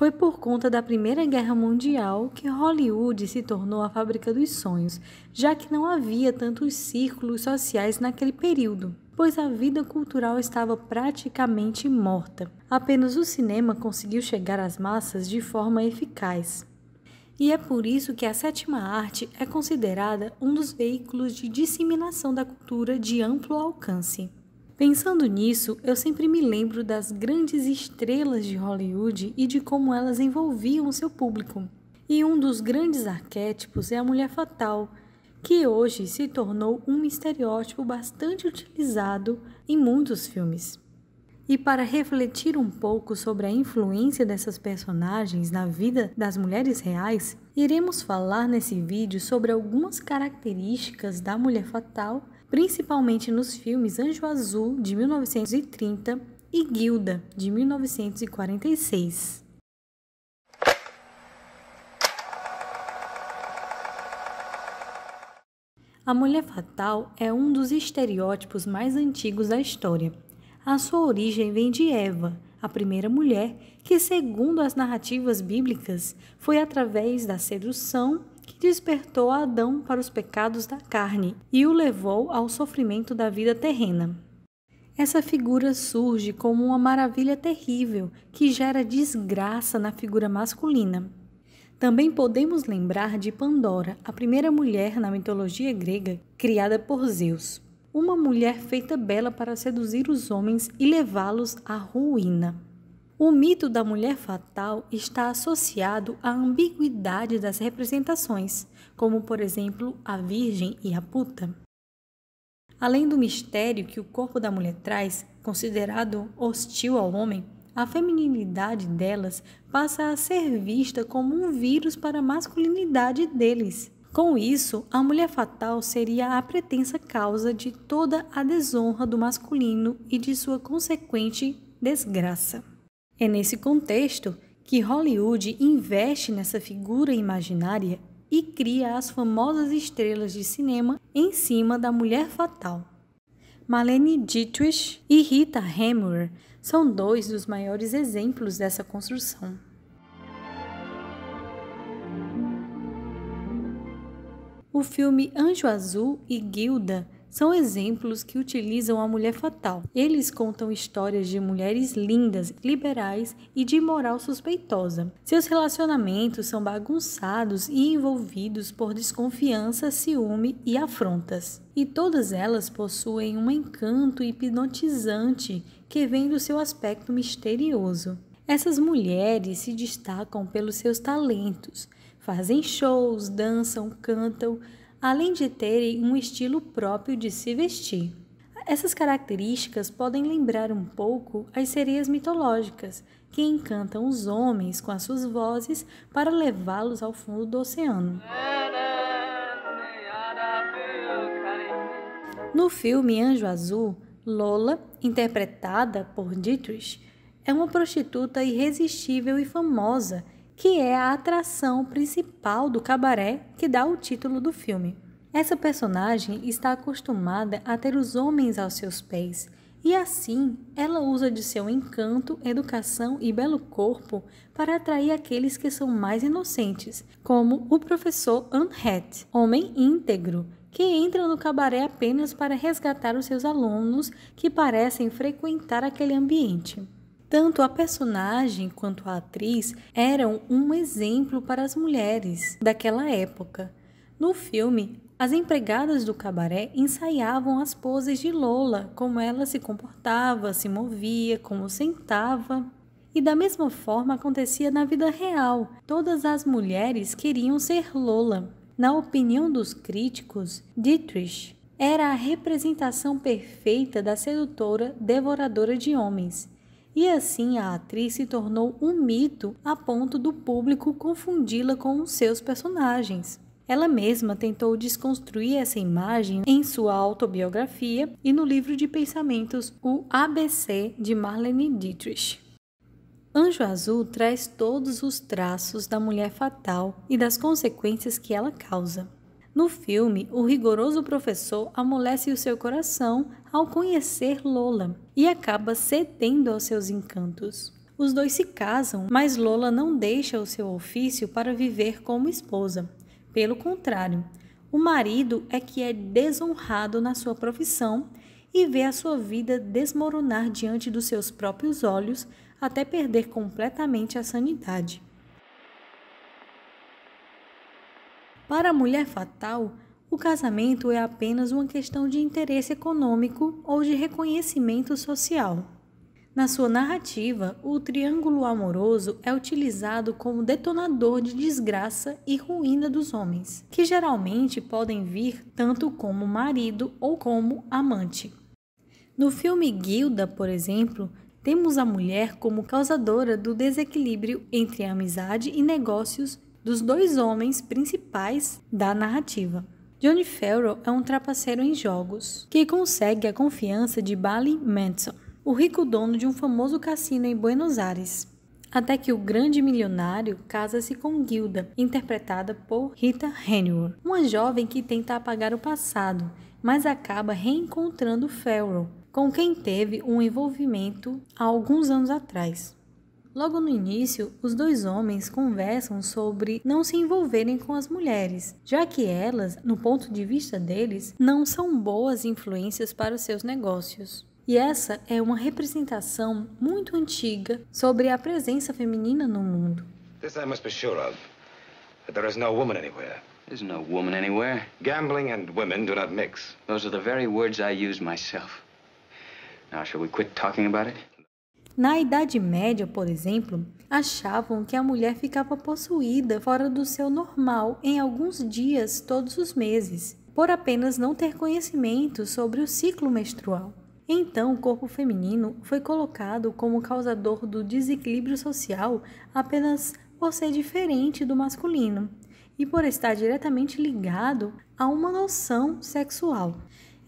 Foi por conta da Primeira Guerra Mundial que Hollywood se tornou a fábrica dos sonhos, já que não havia tantos círculos sociais naquele período, pois a vida cultural estava praticamente morta. Apenas o cinema conseguiu chegar às massas de forma eficaz. E é por isso que a sétima arte é considerada um dos veículos de disseminação da cultura de amplo alcance. Pensando nisso, eu sempre me lembro das grandes estrelas de Hollywood e de como elas envolviam o seu público. E um dos grandes arquétipos é a mulher fatal, que hoje se tornou um estereótipo bastante utilizado em muitos filmes. E para refletir um pouco sobre a influência dessas personagens na vida das mulheres reais, iremos falar nesse vídeo sobre algumas características da mulher fatal principalmente nos filmes Anjo Azul, de 1930, e Gilda, de 1946. A mulher fatal é um dos estereótipos mais antigos da história. A sua origem vem de Eva, a primeira mulher que, segundo as narrativas bíblicas, foi através da sedução que despertou Adão para os pecados da carne e o levou ao sofrimento da vida terrena. Essa figura surge como uma maravilha terrível que gera desgraça na figura masculina. Também podemos lembrar de Pandora, a primeira mulher na mitologia grega criada por Zeus. Uma mulher feita bela para seduzir os homens e levá-los à ruína. O mito da mulher fatal está associado à ambiguidade das representações, como por exemplo a virgem e a puta. Além do mistério que o corpo da mulher traz, considerado hostil ao homem, a feminilidade delas passa a ser vista como um vírus para a masculinidade deles. Com isso, a mulher fatal seria a pretensa causa de toda a desonra do masculino e de sua consequente desgraça. É nesse contexto que Hollywood investe nessa figura imaginária e cria as famosas estrelas de cinema em cima da mulher fatal. Marlene Dietrich e Rita Hayworth são dois dos maiores exemplos dessa construção. O filme Anjo Azul e Gilda são exemplos que utilizam a mulher fatal. Eles contam histórias de mulheres lindas, liberais e de moral suspeitosa. Seus relacionamentos são bagunçados e envolvidos por desconfiança, ciúme e afrontas. E todas elas possuem um encanto hipnotizante que vem do seu aspecto misterioso. Essas mulheres se destacam pelos seus talentos, fazem shows, dançam, cantam, além de terem um estilo próprio de se vestir. Essas características podem lembrar um pouco as sereias mitológicas, que encantam os homens com as suas vozes para levá-los ao fundo do oceano. No filme Anjo Azul, Lola, interpretada por Dietrich, é uma prostituta irresistível e famosa que é a atração principal do cabaré que dá o título do filme. Essa personagem está acostumada a ter os homens aos seus pés e assim ela usa de seu encanto, educação e belo corpo para atrair aqueles que são mais inocentes, como o professor Anhet, homem íntegro, que entra no cabaré apenas para resgatar os seus alunos que parecem frequentar aquele ambiente. Tanto a personagem quanto a atriz eram um exemplo para as mulheres daquela época. No filme, as empregadas do cabaré ensaiavam as poses de Lola, como ela se comportava, se movia, como sentava. E da mesma forma acontecia na vida real. Todas as mulheres queriam ser Lola. Na opinião dos críticos, Dietrich era a representação perfeita da sedutora devoradora de homens e assim a atriz se tornou um mito a ponto do público confundi-la com os seus personagens. Ela mesma tentou desconstruir essa imagem em sua autobiografia e no livro de pensamentos O ABC de Marlene Dietrich. Anjo Azul traz todos os traços da mulher fatal e das consequências que ela causa. No filme, o rigoroso professor amolece o seu coração ao conhecer Lola e acaba cedendo aos seus encantos. Os dois se casam, mas Lola não deixa o seu ofício para viver como esposa. Pelo contrário, o marido é que é desonrado na sua profissão e vê a sua vida desmoronar diante dos seus próprios olhos até perder completamente a sanidade. Para a mulher fatal, o casamento é apenas uma questão de interesse econômico ou de reconhecimento social. Na sua narrativa, o triângulo amoroso é utilizado como detonador de desgraça e ruína dos homens, que geralmente podem vir tanto como marido ou como amante. No filme Gilda, por exemplo, temos a mulher como causadora do desequilíbrio entre amizade e negócios dos dois homens principais da narrativa. Johnny Farrell é um trapaceiro em jogos que consegue a confiança de Bali Manson, o rico dono de um famoso cassino em Buenos Aires. Até que o grande milionário casa-se com Gilda, interpretada por Rita Hayworth, uma jovem que tenta apagar o passado, mas acaba reencontrando Farrell, com quem teve um envolvimento há alguns anos atrás. Logo no início, os dois homens conversam sobre não se envolverem com as mulheres, já que elas, no ponto de vista deles, não são boas influências para os seus negócios. E essa é uma representação muito antiga sobre a presença feminina no mundo. This I must be sure of. That there is no woman anywhere. There's no woman anywhere. Gambling and women do not mix. Those are the very words I use myself. Now, shall we quit talking about it? Na Idade Média, por exemplo, achavam que a mulher ficava possuída fora do seu normal em alguns dias todos os meses, por apenas não ter conhecimento sobre o ciclo menstrual. Então, o corpo feminino foi colocado como causador do desequilíbrio social apenas por ser diferente do masculino e por estar diretamente ligado a uma noção sexual.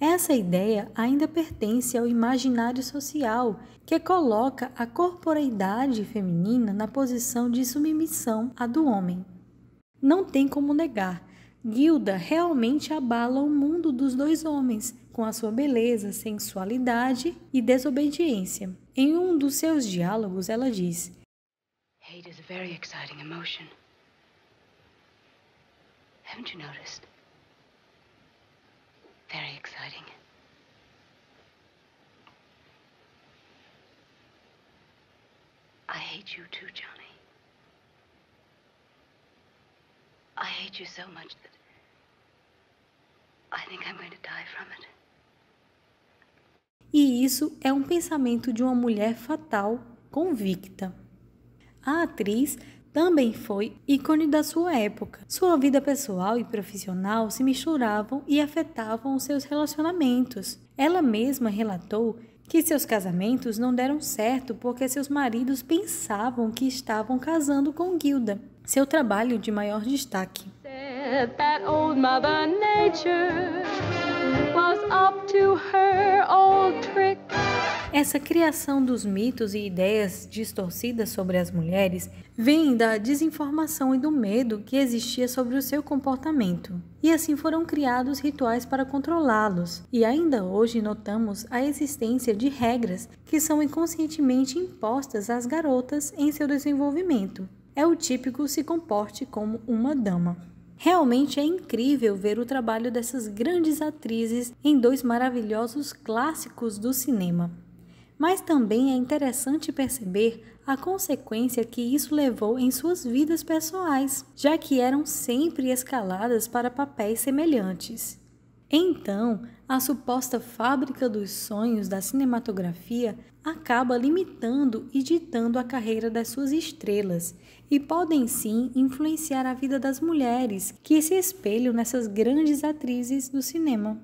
Essa ideia ainda pertence ao imaginário social, que coloca a corporeidade feminina na posição de submissão à do homem. Não tem como negar, Gilda realmente abala o mundo dos dois homens, com a sua beleza, sensualidade e desobediência. Em um dos seus diálogos, ela diz: Hate is a very exciting emotion. Haven't you noticed? Very exciting. I hate you too, Johnny. I hate you so much that I think I'm going to die from it. E isso é um pensamento de uma mulher fatal, convicta. A atriz também foi ícone da sua época. Sua vida pessoal e profissional se misturavam e afetavam os seus relacionamentos. Ela mesma relatou que seus casamentos não deram certo porque seus maridos pensavam que estavam casando com Gilda, seu trabalho de maior destaque. That Essa criação dos mitos e ideias distorcidas sobre as mulheres vem da desinformação e do medo que existia sobre o seu comportamento. E assim foram criados rituais para controlá-los. E ainda hoje notamos a existência de regras que são inconscientemente impostas às garotas em seu desenvolvimento. É o típico se comporte como uma dama. Realmente é incrível ver o trabalho dessas grandes atrizes em dois maravilhosos clássicos do cinema mas também é interessante perceber a consequência que isso levou em suas vidas pessoais, já que eram sempre escaladas para papéis semelhantes. Então, a suposta fábrica dos sonhos da cinematografia acaba limitando e ditando a carreira das suas estrelas e podem sim influenciar a vida das mulheres que se espelham nessas grandes atrizes do cinema.